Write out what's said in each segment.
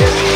Yeah.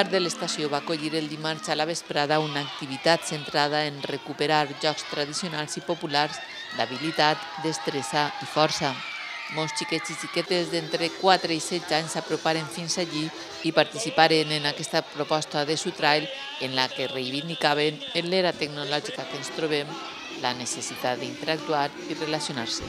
Parc de l'estació va acollir el dimarts a la vesprada una activitat centrada en recuperar jocs tradicionals i populars d'habilitat, destressa i força. Molts xiquets i xiquetes d'entre 4 i 16 anys s'aproparen fins allí i participaren en aquesta proposta de Sutrail en la que reivindicaven en l'era tecnològica que ens trobem la necessitat d'interactuar i relacionar-se.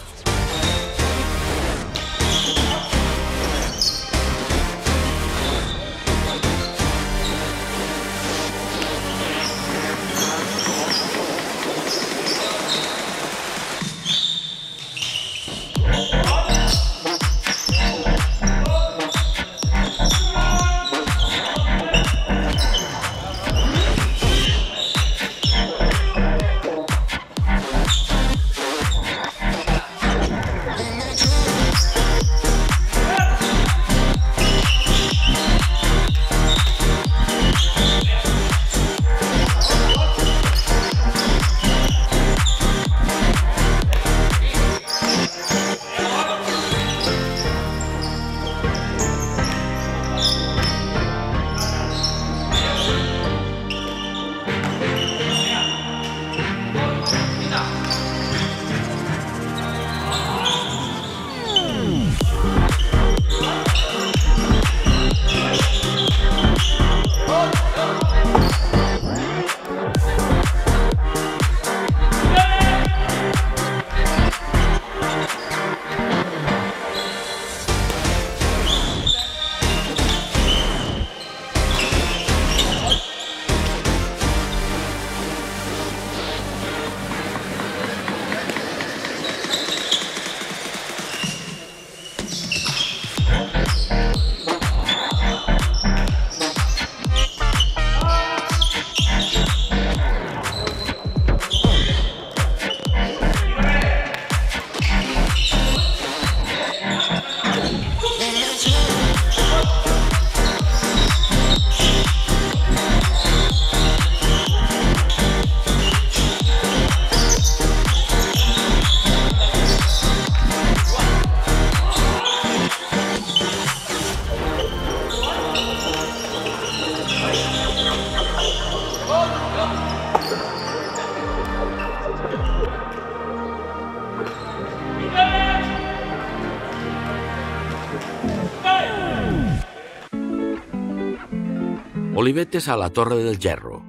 Olivetes a la Torre del Gerro.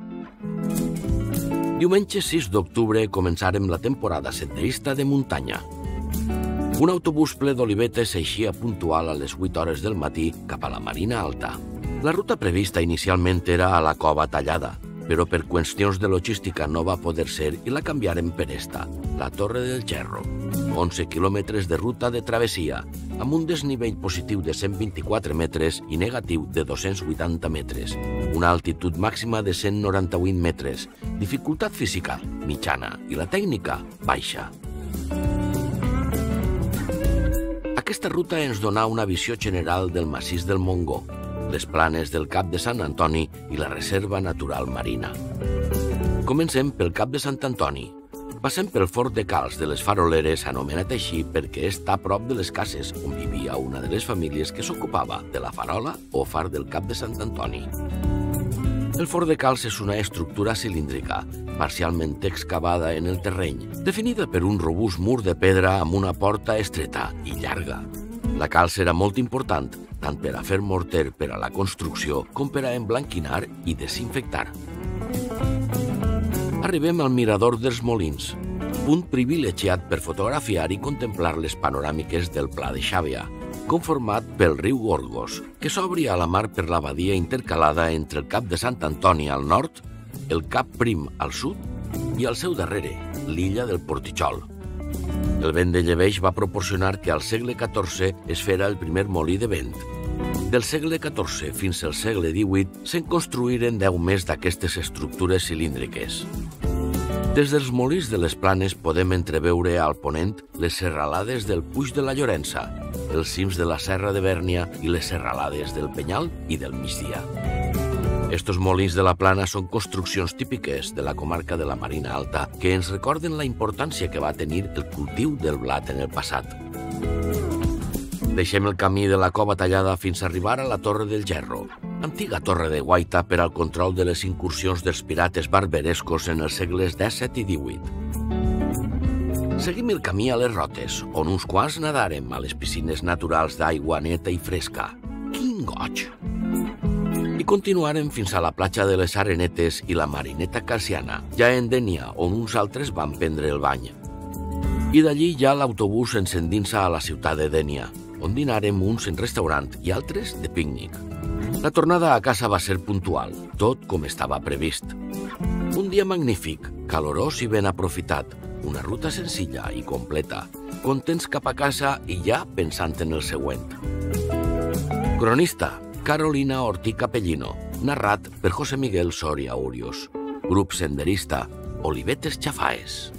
Diumenge 6 d'octubre començarem la temporada senderista de muntanya. Un autobús ple d'olivetes eixia puntual a les 8 hores del matí cap a la Marina Alta. La ruta prevista inicialment era a la Cova Tallada, però per qüestions de logística no va poder ser i la canviarem per esta, la Torre del Gerro. 11 quilòmetres de ruta de travessia, amb un desnivell positiu de 124 metres i negatiu de 280 metres, una altitud màxima de 198 metres, dificultat física mitjana i la tècnica baixa. Aquesta ruta ens dona una visió general del massís del Montgó, les planes del Cap de Sant Antoni i la Reserva Natural Marina. Comencem pel Cap de Sant Antoni. Passem pel Fort de Cals de les Faroleres, anomenat així perquè està a prop de les cases on vivia una de les famílies que s'ocupava de la farola o far del Cap de Sant Antoni. El Fort de Cals és una estructura cilíndrica, parcialment excavada en el terreny, definida per un robust mur de pedra amb una porta estreta i llarga. La calç era molt important, tant per a fer morter per a la construcció com per a emblanquinar i desinfectar. Arribem al Mirador dels Molins, punt privilegiat per fotografiar i contemplar les panoràmiques del Pla de Xàbia, conformat pel riu Gorgos, que s'obria a la mar per la badia intercalada entre el Cap de Sant Antoni al nord, el Cap Prim al sud i al seu darrere, l'illa del Portitxol. El vent de lleveix va proporcionar que al segle XIV es fera el primer molí de vent, del segle XIV fins al segle XVIII se'n construïren deu més d'aquestes estructures cilíndriques. Des dels molins de les planes podem entreveure al ponent les serralades del Puig de la Llorença, els cims de la Serra de Bèrnia i les serralades del Penyal i del Migdia. Estos molins de la plana són construccions típiques de la comarca de la Marina Alta que ens recorden la importància que va tenir el cultiu del blat en el passat. Deixem el camí de la cova tallada fins a arribar a la Torre del Gerro, antiga torre de guaita per al control de les incursions dels pirates barberescos en els segles XVII i XVIII. Seguim el camí a les Rotes, on uns quants nadarem a les piscines naturals d'aigua neta i fresca. Quin goig! I continuarem fins a la platja de les Arenetes i la Marineta Cassiana, ja en Dènia, on uns altres van prendre el bany. I d'allí ja l'autobús ens endinsa a la ciutat de Dènia, on dinarem uns en restaurant i altres de pícnic. La tornada a casa va ser puntual, tot com estava previst. Un dia magnífic, calorós i ben aprofitat, una ruta senzilla i completa, contents cap a casa i ja pensant en el següent. Cronista, Carolina Ortí Capellino, narrat per José Miguel Soria Urios. Grup senderista, Olivetes Chafaes.